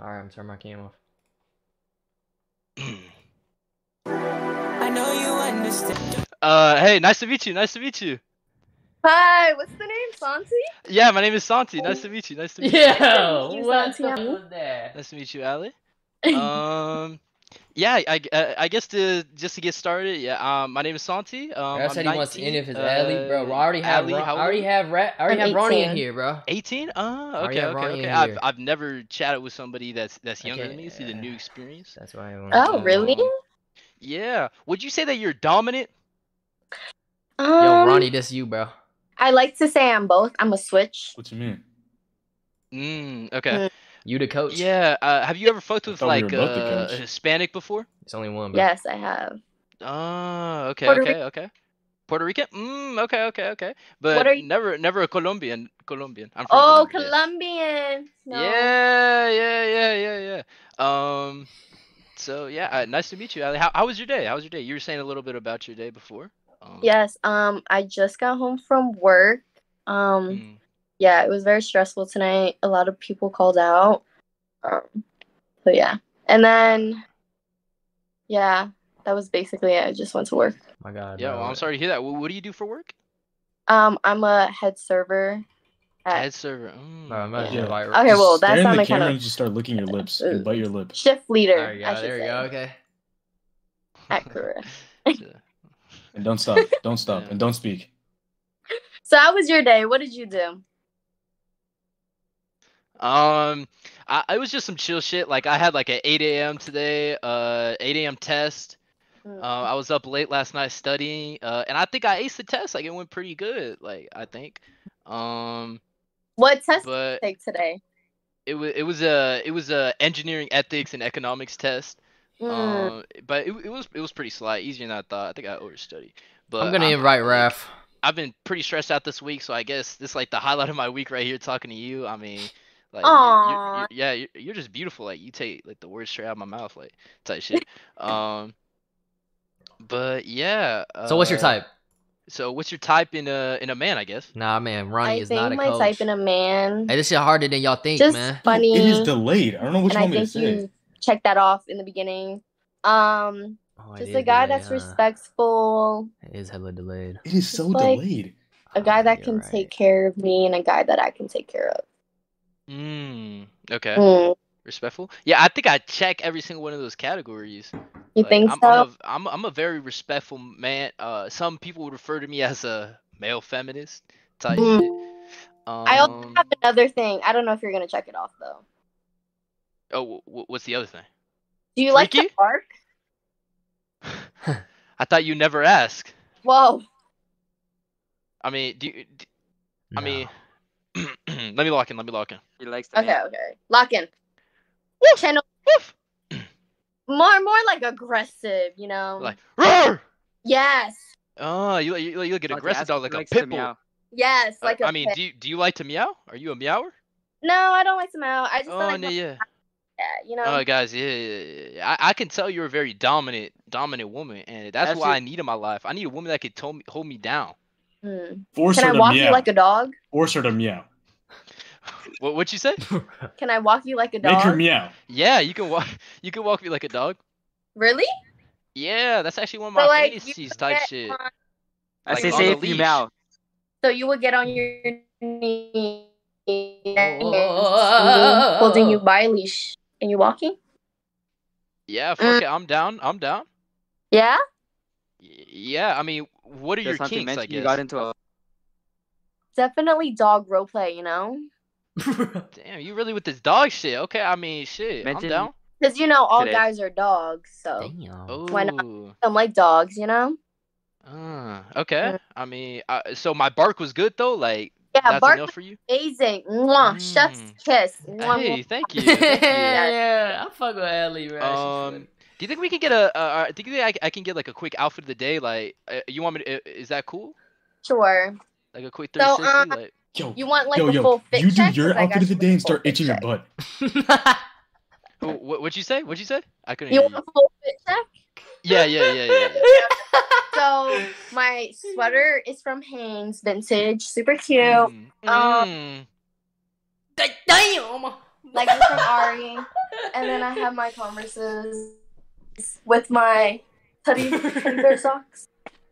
Alright, I'm turning my cam off. I know you understand. Uh, hey, nice to meet you. Nice to meet you. Hi, what's the name? Santi? Yeah, my name is Santi. Nice to meet you. Nice to meet you. Yo, You what sound the too- fuck that? Nice to meet you, Ali. Um, yeah, I, I, I guess to just to get started, yeah. Um, my name is Santi. Um, Bro I'm said he wants to end 19, if it's Ali, bro. I already uh, have, Ali, Ron- I already have, Ra- I already I'm have Ronnie in here, bro. 18? Uh, okay, okay, Ronnie okay. I've. I've never chatted with somebody that's that's younger than me. This is a new uh, experience. That's why I want. Oh, really? Yeah. Would you say that you're dominant? Um, Yo, Ronnie, this you, bro. I like to say I'm both. I'm a switch. What you mean? Mm, okay. You the coach? Yeah. Uh, have you ever fucked with thought we like were both the uh, a. Hispanic before? It's only one, bro. Yes, I have. Oh, okay, Puerto okay, okay. Puerto Rican? Mm, okay, okay, okay. But What are you- never, never a Colombian. Colombian. I'm from Oh, Colombia. Colombian. No. Yeah, yeah, yeah, yeah, yeah. Um, so yeah, uh, nice to meet you, Ali. How, how was your day? How was your day? You were saying a little bit about your day before. Um, Yes. Um, I just got home from work. Um, mm, yeah, it was very stressful tonight. A lot of people called out. Um, so yeah, and then yeah, that was basically it. I just went to work. My God. yeah. Well, I'm sorry to hear that. What, what do you do for work? Um, I'm a head server. At Head server. Mm, Bro, I'm about to Yeah. invite. Okay, Just well, that stare in the sounded camera kind and of just start licking your lips and bite your lip. shift leader. There you go. should There you say. go. Okay. At career. And don't stop. Don't stop. Yeah. And don't speak. So how was your day? What did you do? Um, I, it was just some chill shit. Like I had like an 8 a.m. today, uh, 8 a.m. test. Mm. Uh, I was up late last night studying, uh, and I think I aced the test. Like it went pretty good. Like I think, um, what test did but you take today? it was it was a it was a engineering ethics and economics test. Mm. Um, but it, it was it was pretty slight, easier than I thought. I think I overstudied. But I'm gonna I'm- invite like, Raph. I've been pretty stressed out this week, so I guess this is like the highlight of my week right here, talking to you. I mean, like, you're, you're, you're, yeah, you're, you're just beautiful. Like, you take like the words straight out of my mouth, like type shit. Um, but yeah. So what's your uh, type? So what's your type in a in a man? I guess. Nah, man. Ronnie I is not a think my coach. type in a man. Hey, this shit harder than y'all think, Just man. funny. It is delayed. I don't know what and you I want me to think say. you checked that off in the beginning. Um, Oh, just a guy delayed, that's huh? respectful, It is hella delayed. It is so like- delayed. a guy that You're can right. take care of me, and a guy that I can take care of. Mm, okay. Mm, Respectful. Yeah, I think I check every single one of those categories. you Like, think I'm, so? I'm a, I'm, I'm a very respectful man. Uh, some people would refer to me as a male feminist type. Mm. shit. I also Um, have another thing. I don't know if you're gonna check it off though. oh, wh- wh- what's the other thing? Do you like to Freaky? bark? I thought you never ask. Whoa. I mean, do you, d- I No. mean, let me lock in. Let me lock in. He likes the Okay, okay. Lock in. Woof, Channel woof. more, more like aggressive. You know. Like, roar. yes, Oh, you you, you get Okay, aggressive ask dog like a likes pit bull. meow. yes, Uh, like a I mean, pet. do you, do you like to meow? Are you a meower? No, I don't like to meow. I just Oh, like no, my yeah. cat. You know. Oh, guys, yeah, yeah, yeah, yeah. I, I can tell you're a very dominant, dominant woman, and that's what Actually- I need in my life. I need a woman that can tell me, hold me down. Hmm. Force Can her I to walk meow. you like a dog? Force her to meow. What what you say? Can I walk you like a dog? Make her meow. Yeah, you can walk. You can walk me like a dog. Really? Yeah, that's actually one of my So like fantasies type shit. on- I Like, say on say the if you meow. so you would get on your knees, Whoa. holding you by a leash, and you walking. Yeah, Mm. it, I'm down. I'm down. Yeah. Y- Yeah, I mean, what are your Just kinks? I guess. you got into a Definitely dog roleplay. You know. Damn, you really with this dog shit? Okay, I mean, shit, I'm Mention- down. Because you know all Today. guys are dogs, so Damn. Why not? I'm like dogs. You know. Uh, okay. I mean, uh, so my bark was good though. Like Yeah, that's bark enough for you. amazing. Mwah, chef's Mm. kiss. Mwah, Hey, mwah. thank you. Thank you. yeah, I fuck with Ellie, bro. Um, funny. Do you think we can get a? Uh, do you think I, I can get like a quick outfit of the day? Like, uh, you want me to? uh, Is that cool? Sure. Like a quick So, 360? uh, like, Yo, You want like yo, a yo. full fit you do check? your 'Cause outfit of the day and start fit itching your butt. oh, what what'd you say? What'd you say? I couldn't You hear want you. a full fit check? Yeah, yeah, yeah, yeah. yeah. So my sweater is from Hanes, vintage, super cute. Mm, Um, mm. Damn. Like it's from Ari. and then I have my Converses with my teddy, teddy bear socks.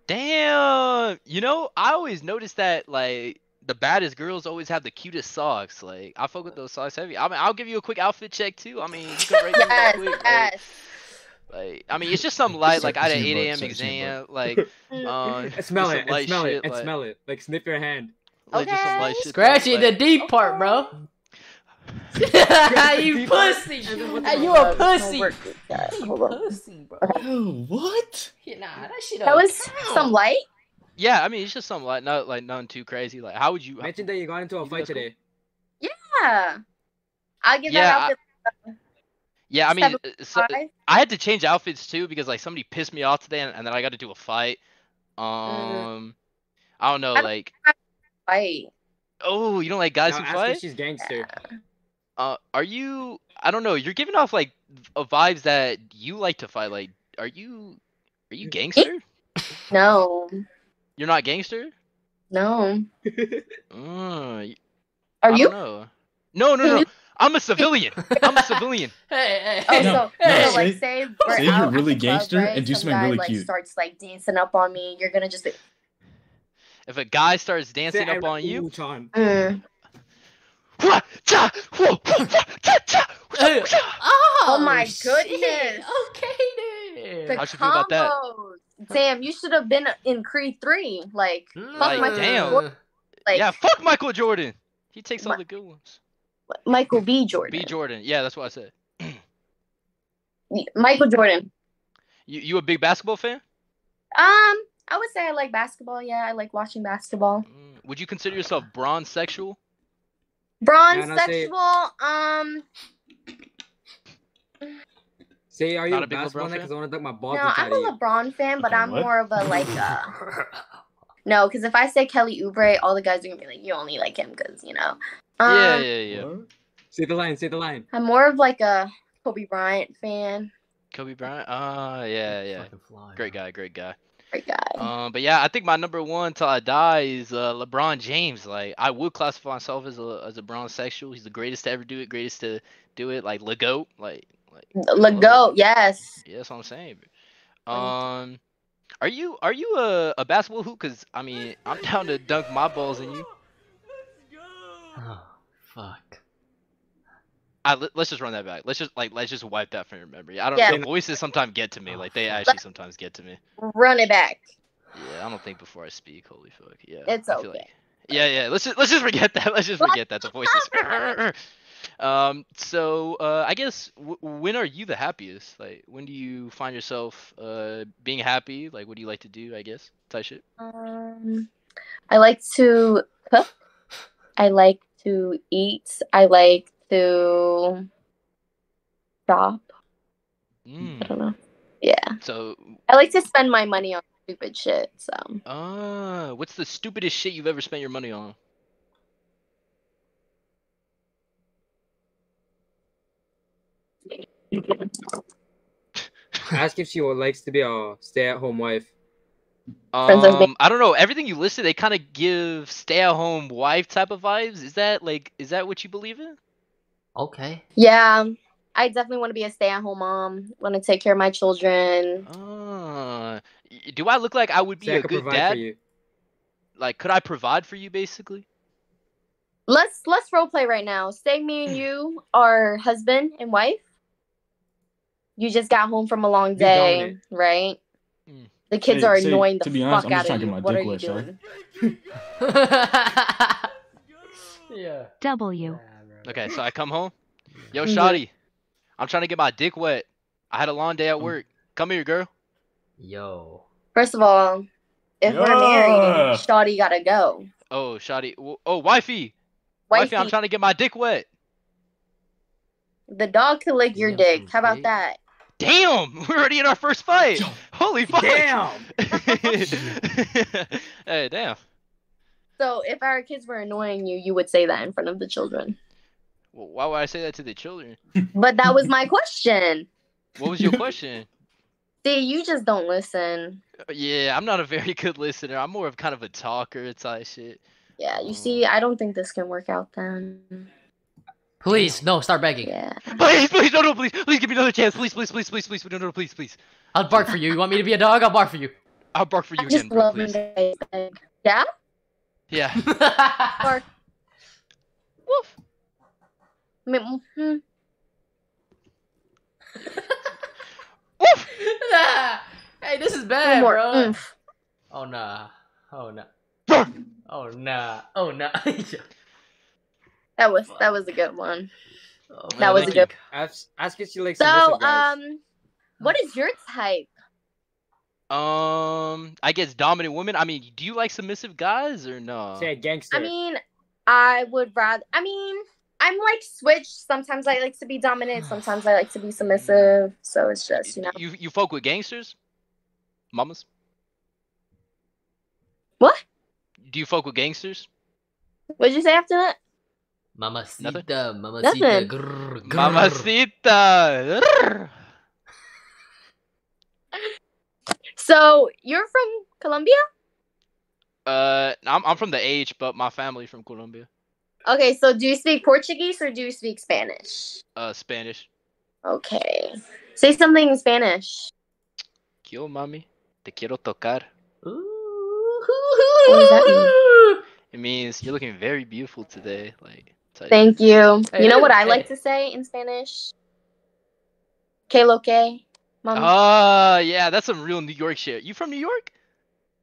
Damn. You know, I always noticed that like the baddest girls always have the cutest socks. Like I fuck with those socks heavy. I mean, I'll give you a quick outfit check too. I mean, you can rate them real Yes, quick. Like, yes. like, I mean, it's just some light. Like I had an 8 17 a.m. exam. Like, Mm. uh, smell it, and light smell it, shit, and like- smell it. Like sniff your hand. like just some light Okay. shit. Scratchy like, the deep part, bro. You pussy. Hey, you a pussy. won't work. You Hold on. pussy, bro. Oh, what? Yeah, Nah, that shit. That was count. some light. Yeah, I mean, it's just something like not like nothing too crazy. Like, how would you? Mention that you got into a fight think that's today. Yeah. I'll give Yeah, that I- Yeah, I mean, uh, so. I had to change outfits too because like somebody pissed me off today, and, and then I got to do a fight. Mm. Um, I don't know, I don't- like, Fight. oh, you don't like guys Now who ask fight? she's gangster. Uh, are you? I don't know. You're giving off like v- vibes that you like to fight. Like, are you? Are you gangster? No. You're not gangster? No. Uh, Are I you? Don't know. No, no, no. I'm a civilian. I'm a civilian. Hey, hey, Oh, hey. No, so, no, hey. so like say- say we're say you're really the club, gangster right? and do Some something guy, really like, cute. starts like dancing up on me. You're gonna just be, If a guy starts dancing I up like on you, Ooh, Chan. mm. Oh, Oh my goodness. Okay the then. How'd you feel about that? Sam, you should have been in Creed three. Like, Like, Michael damn. Jordan. like yeah, fuck Michael Jordan. He takes all the good ones. Michael B. Jordan. B Jordan. Yeah, that's what I said. Michael Jordan. You you a big basketball fan? Um, I would say I like basketball. Yeah, I like watching basketball. Mm, Would you consider yourself bronze sexual? Bronze Yeah, no, say- sexual. Um, Say, are you Not a a big basketball fan? fan? Because I want to duck my balls no, I'm a LeBron fan, but I'm what? more of a like uh no, because if I say Kelly Oubre, all the guys are gonna be like, you only like him because you know. Um, yeah, yeah, yeah. What? Say the line. Say the line. I'm more of like a Kobe Bryant fan. Kobe Bryant. Ah, yeah, yeah. Fly, Great bro. guy, great guy. Great guy. Um, but yeah, I think my number one till I die is uh, LeBron James. Like, I would classify myself as a as a bronze sexual. He's the greatest to ever do it, greatest to do it. Like, Lego, like, like. Lego, yes. Yeah, that's what I'm saying. Um, are you are you a, a basketball hoop? Cause I mean, I'm down to dunk my balls in you. Oh, fuck. I, let, us just run that back. Let's just like let's just wipe that from your memory. I don't. Yeah. The voices sometimes get to me. Like they actually sometimes get to me. Run it back. Yeah, I don't think before I speak. Holy fuck. Yeah. It's okay. like- yeah, yeah. Let's just let's just forget that. Let's just forget that. The voices. um. So uh, I guess w- when are you the happiest? Like when do you find yourself uh being happy? Like what do you like to do? I guess type shit. Um, I like to cook. I like to eat. I like to shop. I Mm. don't know. Yeah. So I like to spend my money on stupid shit. So uh, what's the stupidest shit you've ever spent your money on? Ask if she would likes to be a stay-at-home wife. Um, I don't know. Everything you listed, they kind of give stay-at-home wife type of vibes. Is that like, is that what you believe in? Okay. yeah, I definitely want to be a stay-at-home mom. Want to take care of my children. Uh, do I look like I would be Say I a could good dad? for you. Like, could I provide for you, basically? Let's let's role play right now. Say me and you are husband and wife. You just got home from a long day, right? Mm. The kids Hey, are say, annoying the to be honest, fuck I'm out just of trying you. my What are you wet, shawty. doing? yeah. W. Okay, so I come home. Yo, Mhm. Shotty, I'm trying to get my dick wet. I had a long day at work. Come here, girl. Yo. First of all, if we're married, Shotty gotta go. Oh, Shotty. Oh, wifey. Wifey, I'm trying to get my dick wet. the dog can lick your Yeah, dick. How about dick. that? Damn, we're already in our first fight. Holy fuck. Damn. hey, damn. So if our kids were annoying you, you would say that in front of the children. Well, why would I say that to the children? But that was my question. What was your question? See, you just don't listen. Uh, yeah, I'm not a very good listener. I'm more of kind of a talker type shit. Yeah, you Oh. see, I don't think this can work out then. Please, no, start begging. Yeah. Please, please, no, no, please, please give me another chance. Please, please, please, please, please, no, no, please, please. I'll bark for you. You want me to be a dog? I'll bark for you. I'll bark for you I again, just bro, love when please. Yeah? Yeah. Bark. Woof. Mm, hmm. Woof. hey, this is One bad, more. bro. oomph. Oh nah. Oh nah. Oh nah. Oh nah. That was that was a good one. Oh, That was a good- you. Ask, ask if she likes So, submissive guys. um, what is your type? Um, I guess dominant women. I mean, do you like submissive guys or no? Say a gangster. I mean, I would rather. I mean, I'm like switched. Sometimes I like to be dominant. Sometimes I like to be submissive. So it's just you know. You you folk with gangsters, mamas. What? Do you folk with gangsters? What'd you say after that? Mamacita, mamacita. Nothing. Grrr, grrr. Mamacita. So you're from Colombia? Uh, I'm I'm from the age, but my family from Colombia. Okay, so do you speak Portuguese or do you speak Spanish? Uh, Spanish. Okay. Say something in Spanish. Yo, mami, te quiero tocar. What does that mean? It means you're looking very beautiful today. Like, type. Thank you. Hey, you know what I hey. like to say in Spanish? Que lo que? Mom. Ah, yeah, that's some real New York shit. You from New York?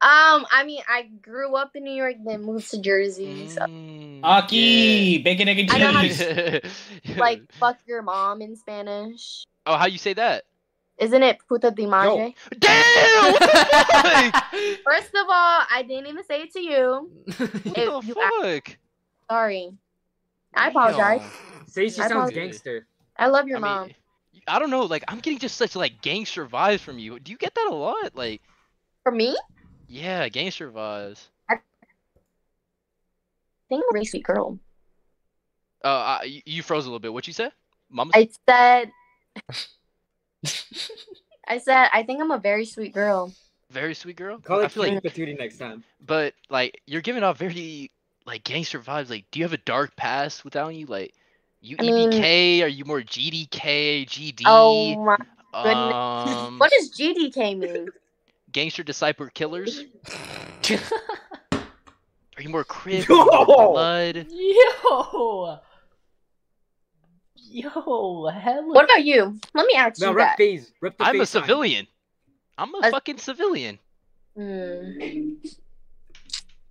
Um, I mean, I grew up in New York, then moved to Jersey. So, Mm, Aki, bacon, egg, and I know how cheese. yeah. like, fuck your mom in Spanish. oh, how you say that? Isn't it puta de madre? Damn! What the fuck? First of all, I didn't even say it to you. What If the you fuck? Sorry. I apologize. Say she I sounds apologize. gangster. I love your I mom. mean, I don't know. Like, I'm getting just such like gangster vibes from you. Do you get that a lot? Like, For me, yeah, gangster vibes. I think I'm really sweet girl. Uh, I, you- you froze a little bit. What you say, Mama? I said, I said, I think I'm a very sweet girl. Very sweet girl. Call I it feel like, Cutie Patootie next time. but like, you're giving off very like gangster vibes. Like, do you have a dark past without you? Like, you I mean- Are you more GDK, GD? Oh my goodness. um, what does GDK mean? Gangster disciple killers? Are you more crip? Yo! Blood? Yo. Yo, hell. What about you? Let me ask No, you rep that. phase. Rep the I'm a phase sign. civilian. I'm a Uh, fucking civilian. Hmm.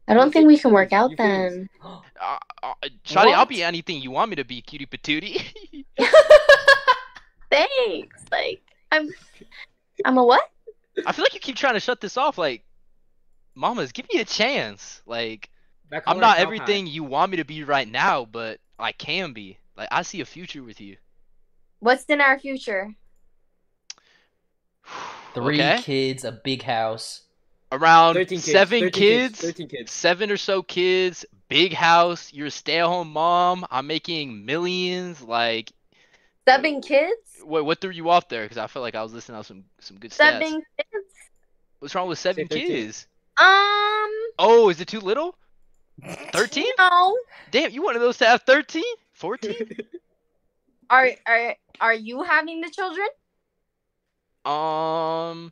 I don't think we can work out You then. Uh, uh, Shawty, I'll be anything you want me to be, cutie patootie. Thanks. Like I'm. I'm a what? I feel like you keep trying to shut this off. Like, mamas, give me a chance. Like, I'm not everything you want me to be right now, but I can be. Like, I see a future with you. What's in our future? Three Okay. kids, a big house. Around 13 kids. seven 13 kids, Thirteen kids. seven or so kids, big house. You're a stay-at-home mom. I'm making millions. Like, Seven kids. what what threw you off there? Because I felt like I was listening to some some good stats. Seven kids. What's wrong with seven kids? Um. Oh, is it too little? Thirteen? No. Damn, you wanted those to have 13? 14? Are are are you having the children? um,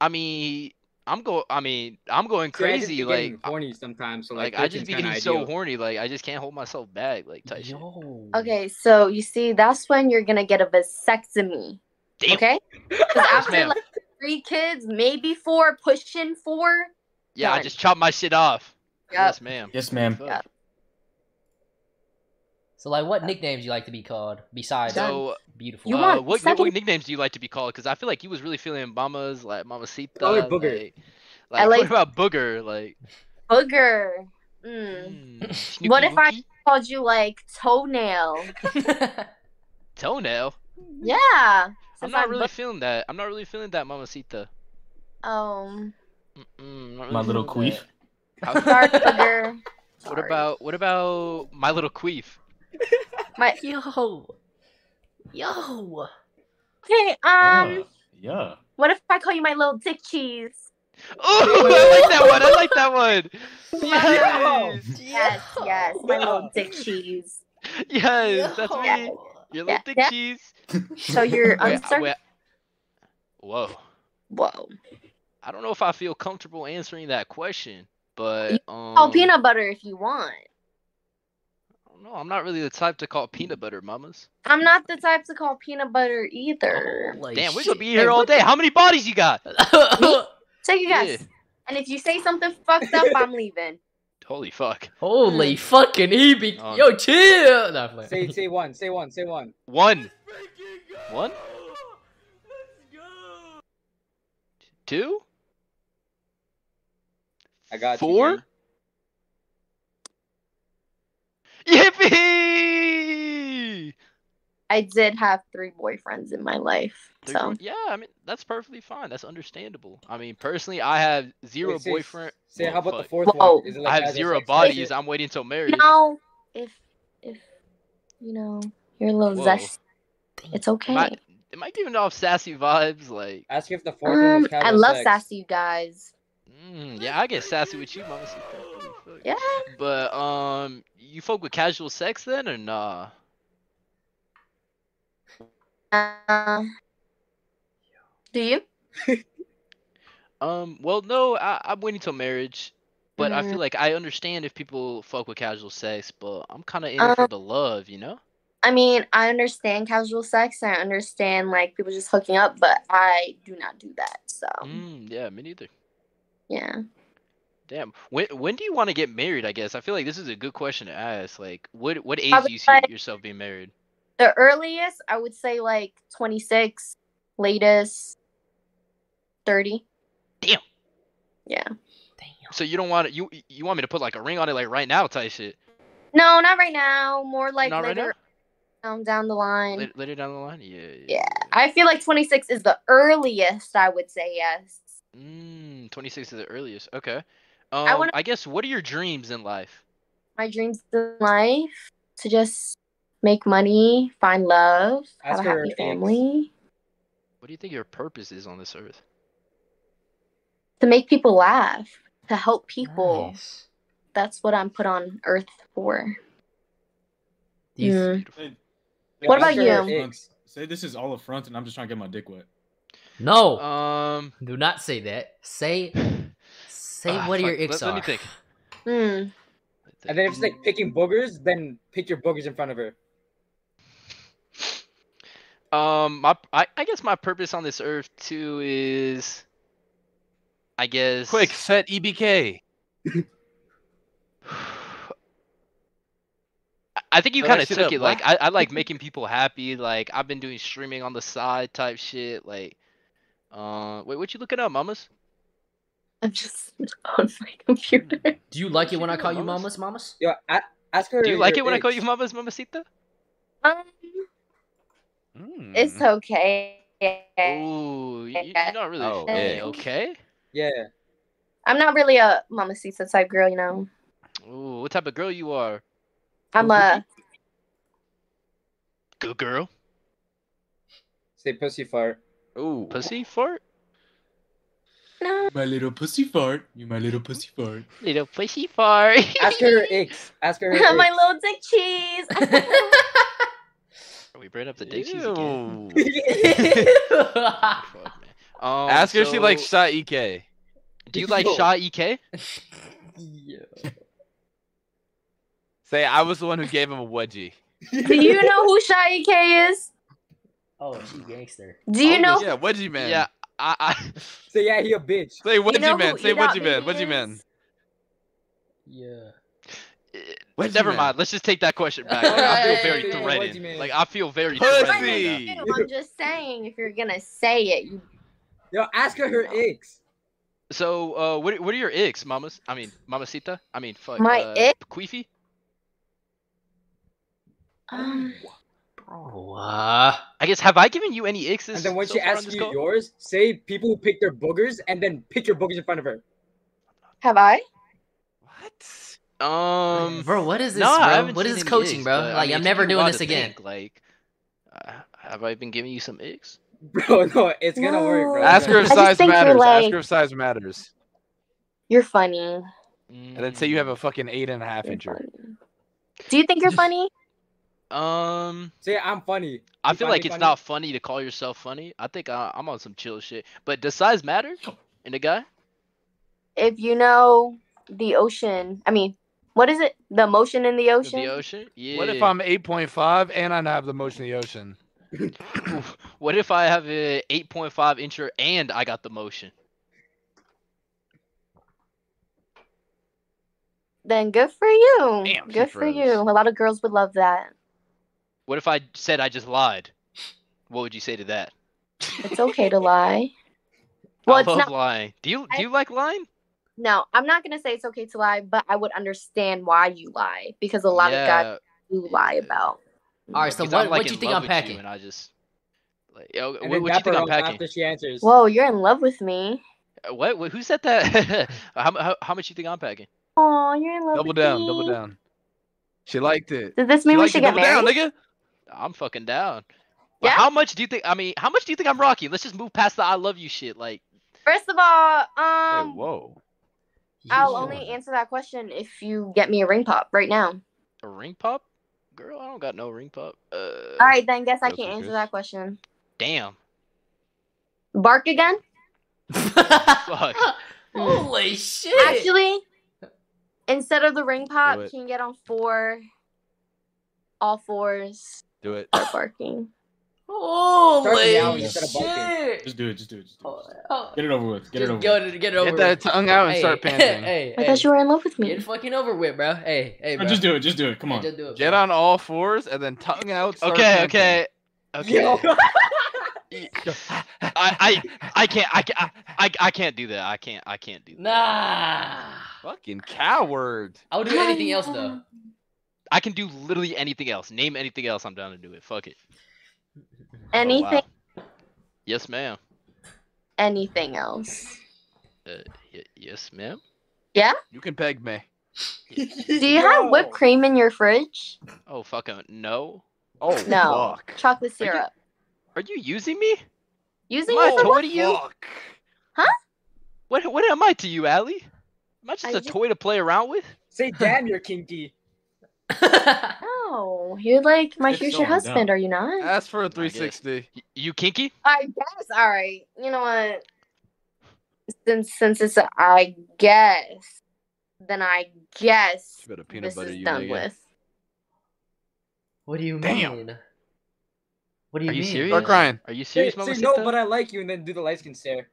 I mean, I'm go. I mean, I'm going See, I crazy. be Like, horny sometimes. So like like, I just be getting so ideal. horny. Like, I just can't hold myself back. Like, type shit. Yo. Okay, so you see, that's when you're gonna get a vasectomy. Damn. Okay. Because after ma'am. like three kids, maybe four, pushing four. Yeah, I just chop my shit off. Yup. Yes, ma'am. Yes, ma'am. Fuck. So, like, what nicknames you like to be called besides So, beautiful? You uh, want what, what seven- what nicknames do you like to be called? Because I feel like you was really feeling mamas, like mamacita. I like Booger. Like, like, I what about booger? Like, Booger. Mm. mm, What if I- Called you like toenail. toenail? Yeah. I'm Since not really book- feeling that. I'm not really feeling that, mamacita. um. Mm-mm, My little queef. Sorry, booger. What Sorry. about what about my little queef? my? Yo. Yo. Okay. Um. yeah. What if I call you my little dick cheese? Oh, I like that one. I like that one. Yo! Yes. Yes, yes, my little dick cheese. yes, that's Yo. me. Your little Yeah, thick yeah. cheese. So you're Wait, uncertain. wait. Whoa. Whoa. I don't know if I feel comfortable answering that question, but um, Oh, peanut butter if you want. No, I'm not really the type to call peanut butter mamas. I'm not the type to call peanut butter either. Holy Damn, we're shit. gonna be here all day. How many bodies you got? Take a guess. Yeah. And if you say something fucked up, I'm leaving. Holy fuck. Holy fucking EB. Um, Yo, chill. No, Say say one. Say one. Say one. One. One? Two? I got Four? you. Yippee! I did have three boyfriends in my life. Three So boy- yeah, I mean that's perfectly fine. That's understandable. I mean, personally, I have zero Wait, say- boyfriend. Say well, how about the fourth Whoa. one? Is it like I have zero sex? bodies. I'm waiting till marriage. no, if if you know you're a little Whoa. zest, it's okay. Am I, am I giving off sassy vibes? Like, Ask if the fourth one Um, was casual I love sex. sassy you guys. mm, yeah, I get sassy with you, mama. Yeah. But um, you folk with casual sex then, or nah? Uh, do you? Um, well, no, I, I'm waiting till marriage. But I Mm. feel like I understand if people fuck with casual sex, but I'm kind of in it for Um, the love, you know? I mean, I understand casual sex. I understand like people just hooking up, but I do not do that. So Mm, yeah, me neither. yeah. Damn. When when do you want to get married? I guess I feel like this is a good question to ask. Like, what what age do you see like- yourself being married? The earliest I would say like 26, latest 30. Damn. Yeah. Damn. So you don't want to, you you want me to put like a ring on it like right now type shit? No, not right now. More like Not right later down down the line. Later, later down the line? Yeah. Yeah. I feel like 26 is the earliest I would say yes. Mm, 26 is the earliest. Okay. Um, I I, wanna- guess what are your dreams in life? My dreams in life to just make money, find love, have a happy family, What do you think your purpose is on this earth? to make people laugh, to help people. Nice. That's what I'm put on earth for. Do you- Mm. Beautiful. What about you? Say this is all a front, and I'm just trying to get my dick wet. No. Um. do not say that. Say say ah, what your icks let, are. Let me think. Hmm. Let me And then if think. it's like picking boogers, then pick your boogers in front of her. Um, my I, I guess my purpose on this earth too is, I guess. Quick, set E EBK. I think you kind of took it. boy. Like I, I like making people happy. Like I've been doing streaming on the side type shit. Like, uh, wait, what you looking up, mamas? I'm just on my computer. Do you like it when I call you Mamas? mamas, Yeah, Yo, a- ask her. Do you like it when I call you mamas, mamacita? Um, Mm. it's okay. Ooh, you, you're not really Oh, yeah. okay. Yeah. I'm not really a mamacita type girl, you know. Ooh, what type of girl you are? I'm a Good girl. Say pussy fart. Ooh. Pussy fart. No. My little pussy fart. You my little pussy fart. Little pussy fart. Ask her ex. Ask her. Her my ex. little dick cheese. Are we bring up the dick cheese again. Ew. Fuck, man. Um, Ask her if she likes so- shot EK. Do you like Yo. Shaw EK? yeah. Say I was the one who gave him a wedgie. Do you know who Shy K is? Oh, she gangster. Do you Oh, know? Yeah, wedgie man. Yeah, I, I Say yeah, he a bitch. Say what you wedgie know man. who Say what Out wedgie man. Baby Wedgie man. is? Yeah. Never man. mind. Let's just take that question back. Like, I feel very threatened. man. Like I feel very Pussy. threatened right now. I'm just saying, if you're gonna say it, you Yo, ask her her ex. So, uh, what what are your icks, mamas? I mean, mamacita. I mean, fuck. My uh, ick? Queefy. um, Bro, uh, I guess have I given you any icks? And then when so she far on asks you call? yours, say people who pick their boogers, and then pick your boogers in front of her. have I? What? Um, bro, what is this, no, I bro? haven't What seen is this coaching, icks, bro? but, I Like, mean, I'm never took me a doing this again. think, Like, uh, have I been giving you some icks? Bro, no, it's gonna work, bro. Ask her if size matters. like- Ask her if size matters. You're funny. And then say you have a fucking eight and a half Mm. You're incher. funny. Do you think you're funny? Um, Say I'm funny. I feel find like it's funny? not funny to call yourself funny. I think I, I'm on some chill shit. But does size matter in a guy? If you know the ocean, I mean, what is it? The motion in the ocean. The ocean? Yeah. What if I'm 8.5 and I have the motion in the ocean? What if I have a 8.5 incher and I got the motion? Then good for you. Damn, good for froze. you. A lot of girls would love that. What if I said I just lied? What would you say to that? It's okay to lie. Well, I it's love not. lying. Do you do you like lying? No, I'm not gonna say it's okay to lie, but I would understand why you lie because a lot of guys do lie about. All right, so what, like, what do you think love I'm with you packing? and I just like, yo, And what, what do you think I'm packing? after she answers. Whoa, you're in love with me. Uh, What, what? Who said that? how, how, how much you think I'm packing? Oh, you're in love Double with down, me. double down. Double down. She liked it. Does this She mean we should it. get Double down, married? nigga. I'm fucking down. But Yeah? how much do you think? I mean, how much do you think I'm rocking? Let's just move past the "I love you" shit. Like, First of all, Hey, um, whoa. I'll Yeah. only answer that question if you get me a ring pop right now. a ring pop, girl. I don't got no ring pop. Uh, All right, then guess I can't Chris. answer that question. Damn. Bark again? Fuck. Holy shit! Actually, instead of the ring pop, it. can you get on four, all fours, Do it. start barking? Holy meowing instead of barking. shit! Just do it. Just do it. Just do Oh, it. oh. Get it over with. Get it over. go with. to get it over Get that with. tongue out and Hey, start panting. Hey, I hey, thought you were in love with get me. it fucking over with, bro. Hey, hey, No, bro. just do it. Just do it. Come Hey, on. just do it. Get on all fours and then tongue out. Start Okay, panting. okay, okay. I, I, I can't, I, ca- I, I, I can't do that. I can't, I can't do that. Nah. Fucking coward. I would do anything else though. I can do literally anything else. Name anything else. I'm down to do it. Fuck it. Oh, Anything, wow. Yes, ma'am. anything else? Uh, y- yes, ma'am. Yeah. You can peg me. Do you have whipped cream in your fridge? Oh, fucking no. Oh, No. fuck. Chocolate Are you- syrup. Are you using me? Using Am I for what? to you? Fuck. What, what am I to you, Allie? Am I just I a just- toy to play around with? Say damn, you're kinky. No, you're like my It's future going husband, down. are you not? Ask for a 360. You kinky? I guess. All right. You know what? Since since it's a I guess, then I guess Bit of peanut this butter, is done nigga. with. what do you Damn. mean? What do you Are you mean? serious? Start crying. Are you Say, serious, say Mamacita? no, but I like you, and then do the light skin stare.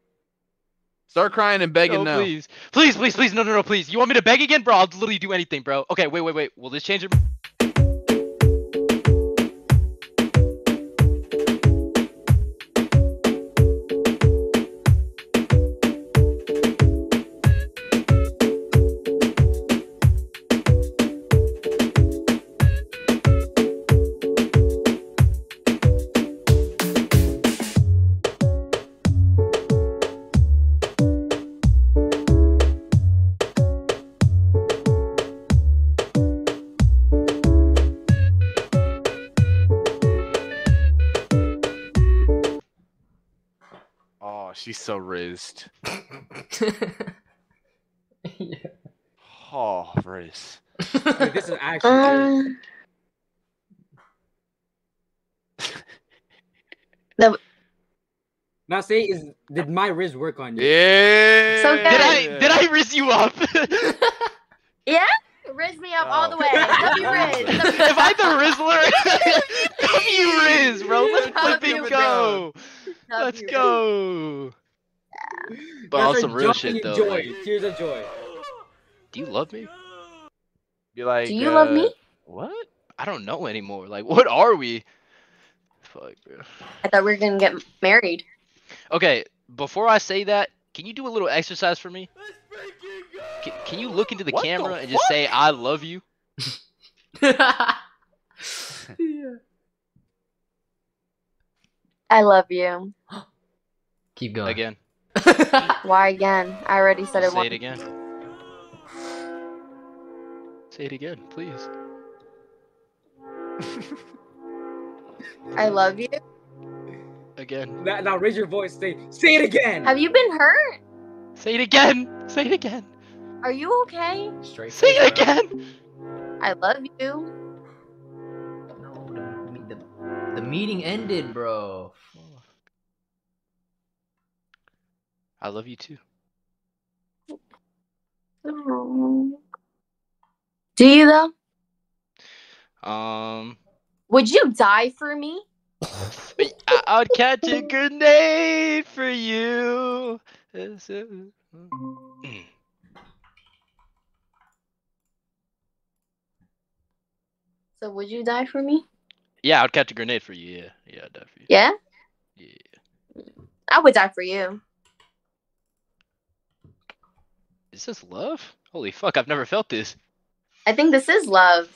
Start crying and begging no, now. please, please, please, please, no, no, no, please. You want me to beg again, bro? I'll literally do anything, bro. Okay, wait, wait, wait. Will this change it? So raised. Oh, Rizz. Wait, this is actually. good. Um, Now say is did my Rizz work on you? Yeah. So Did. I did I rizz you up? yeah, Rizz me up all the Oh. way. W Rizz. If I the Rizzler, W Rizz, bro. Let's W. flipping go. Let's W. go. But That's on some real shit though. Joy. like, Tears of joy. do you love me? Be like, Do you love uh, me? What? I don't know anymore. Like, what are we? Fuck, bro. I thought we were gonna get married. Okay, before I say that, can you do a little exercise for me? Can, can you look into the What the camera and just say I love you? I love you. Keep going. Again. Why again? I already said it Say once. it again. Say it again, please. I love you. Again. Now, now raise your voice. Say say it again. Have you been hurt? Say it again. Say it again. Are you okay? Straight Say it again. I love you. No, The meeting ended, bro. I love you too. Do you though? Um, Would you die for me? I- I'd catch a grenade for you. So would you die for me? Yeah, I'd catch a grenade for you. Yeah, yeah, I'd die for you. Yeah, Yeah. I would die for you. Is this love? Holy fuck! I've never felt this. I think this is love.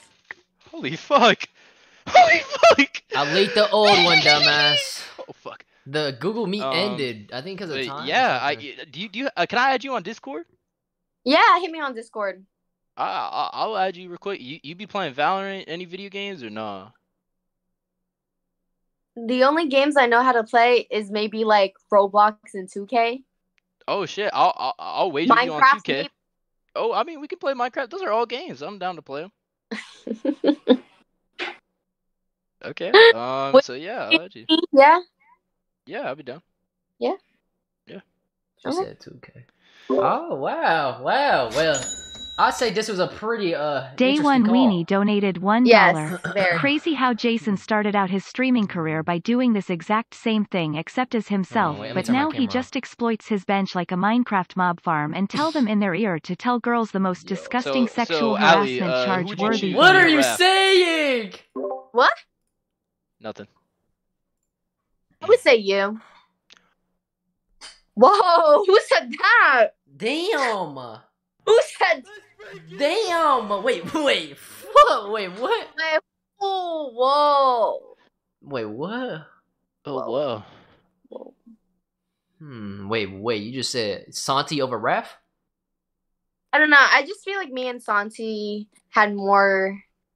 Holy fuck! Holy fuck! I leaked the old one, dumbass. Oh fuck. The Google Meet Um, ended. I think because of time. yeah, I do you do you uh, can I add you on Discord? Yeah, hit me on Discord. I, I I'll add you real quick. You you be playing Valorant any video games or nah? The only games I know how to play is maybe like Roblox and 2K. Oh shit! I'll I'll, I'll wager you on 2K. Oh, I mean we can play Minecraft. Those are all games. I'm down to play them. Okay. Um. So yeah, I'll add you. yeah. Yeah, I'll be down. Yeah. Yeah. She Okay. said 2K. Oh wow, wow. Well, I'd say this was a pretty uh. Day one call. weenie donated one Yes. Crazy how Jason started out his streaming career by doing this exact same thing except as himself, wait, but now he camera just exploits his bench like a Minecraft mob farm and tell them in their ear to tell girls the most disgusting so, sexual Ali, harassment uh, charge worthy. What are you saying? What? Nothing. I would say you. Whoa, who said that? Damn. Who said Damn. Wait, wait. What? Wait, what? Oh, whoa. Wait, what? Oh whoa. Whoa. Hmm. Wait, wait. You just said Santi over Ref? I don't know. I just feel like me and Santi had more